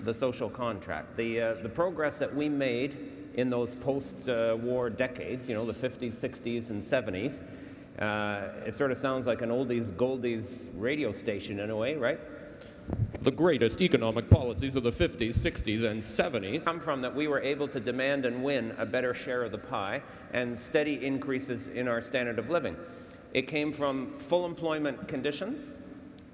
the social contract. The, uh, the progress that we made in those post-war decades, you know, the 50s, 60s, and 70s, uh, it sort of sounds like an oldies goldies radio station in a way, right? The greatest economic policies of the 50s, 60s, and 70s come from that we were able to demand and win a better share of the pie and steady increases in our standard of living. It came from full employment conditions,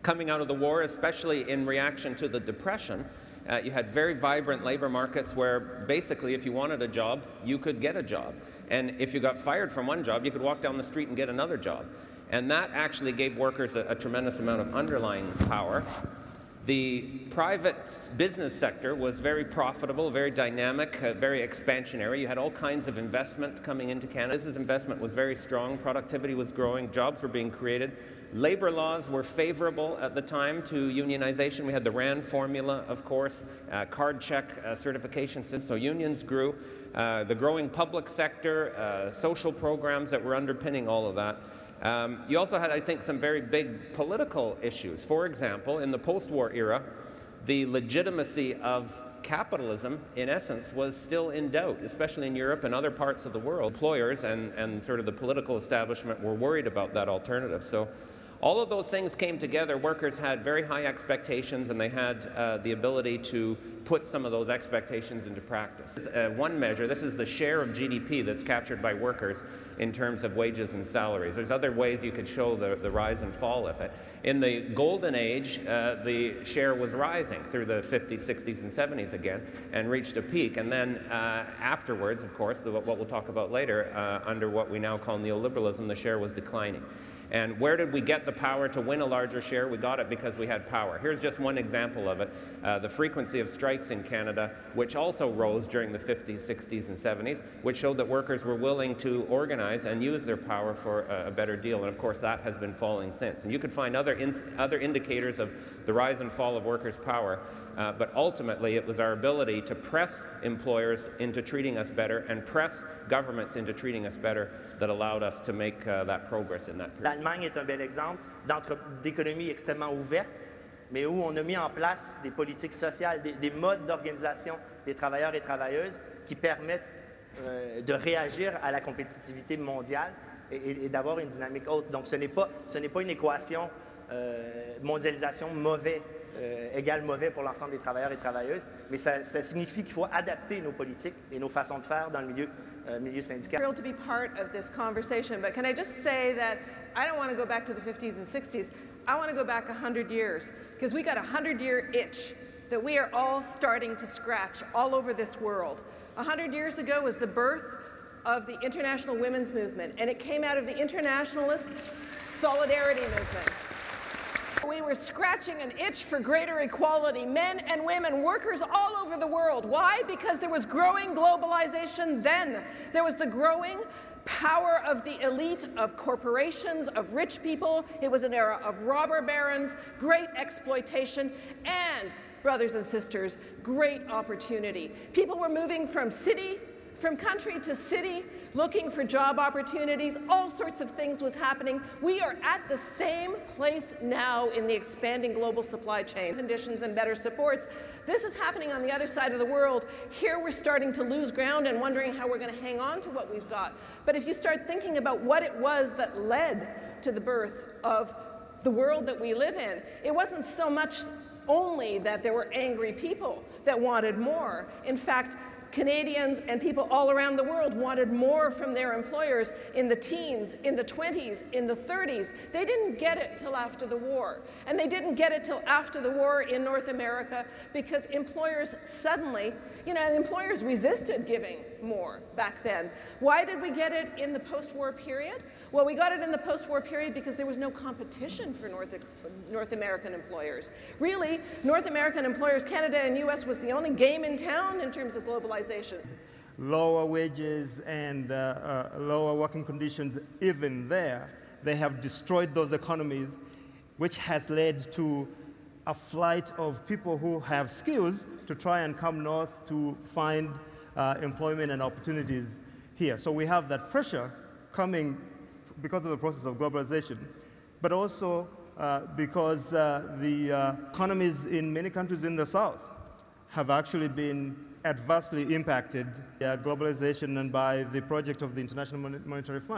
coming out of the war, especially in reaction to the Depression, uh, you had very vibrant labor markets where basically if you wanted a job, you could get a job. And if you got fired from one job, you could walk down the street and get another job. And that actually gave workers a, a tremendous amount of underlying power. The private business sector was very profitable, very dynamic, uh, very expansionary. You had all kinds of investment coming into Canada. Business investment was very strong, productivity was growing, jobs were being created. Labor laws were favorable at the time to unionization. We had the RAND formula, of course, uh, card check uh, certification system, so unions grew. Uh, the growing public sector, uh, social programs that were underpinning all of that. Um, you also had, I think, some very big political issues. For example, in the post-war era, the legitimacy of capitalism, in essence, was still in doubt, especially in Europe and other parts of the world. Employers and, and sort of the political establishment were worried about that alternative. So all of those things came together. Workers had very high expectations and they had uh, the ability to put some of those expectations into practice. Uh, one measure, this is the share of GDP that's captured by workers in terms of wages and salaries. There's other ways you could show the, the rise and fall of it. In the golden age, uh, the share was rising through the 50s, 60s, and 70s again and reached a peak. And then uh, afterwards, of course, the, what we'll talk about later, uh, under what we now call neoliberalism, the share was declining. And where did we get the power to win a larger share? We got it because we had power. Here's just one example of it. Uh, the frequency of strikes in Canada, which also rose during the 50s, 60s, and 70s, which showed that workers were willing to organize and use their power for a, a better deal. And of course, that has been falling since. And you could find other, in, other indicators of the rise and fall of workers' power, uh, but ultimately it was our ability to press employers into treating us better and press governments into treating us better that allowed us to make uh, that progress in that period. L'Allemagne est un bel exemple d'économie extrêmement ouverte, mais où on a mis en place des politiques sociales, des, des modes d'organisation des travailleurs et travailleuses qui permettent euh, de réagir à la compétitivité mondiale et, d'avoir une dynamique haute. Donc, ce n'est pas, pas une équation euh, mondialisation mauvais euh, égale mauvais pour l'ensemble des travailleurs et travailleuses, mais ça, ça signifie qu'il faut adapter nos politiques et nos façons de faire dans le milieu, euh, milieu syndical. Thrilled to be part of this conversation, but can I just say that I don't want to go back to the 50s and 60s. I want to go back 100 years because we got a 100-year itch that we are all starting to scratch all over this world. 100 years ago was the birth of the International Women's Movement, and it came out of the internationalist solidarity movement. We were scratching an itch for greater equality, men and women, workers all over the world. Why? Because there was growing globalization then. There was the growing power of the elite, of corporations, of rich people. It was an era of robber barons, great exploitation, and, brothers and sisters, great opportunity. People were moving from city from country to city, looking for job opportunities, all sorts of things was happening. We are at the same place now in the expanding global supply chain. Conditions and better supports. This is happening on the other side of the world. Here we're starting to lose ground and wondering how we're going to hang on to what we've got. But if you start thinking about what it was that led to the birth of the world that we live in, it wasn't so much only that there were angry people that wanted more. In fact, Canadians and people all around the world wanted more from their employers in the teens, in the 20s, in the 30s. They didn't get it till after the war. And they didn't get it till after the war in North America because employers suddenly, you know, employers resisted giving more back then. Why did we get it in the post-war period? Well, we got it in the post-war period because there was no competition for North, North American employers. Really, North American employers, Canada and US was the only game in town in terms of globalization. Lower wages and uh, uh, lower working conditions even there, they have destroyed those economies, which has led to a flight of people who have skills to try and come north to find uh, employment and opportunities here. So we have that pressure coming because of the process of globalization, but also uh, because uh, the uh, economies in many countries in the South have actually been adversely impacted by globalization and by the project of the International Monetary Fund.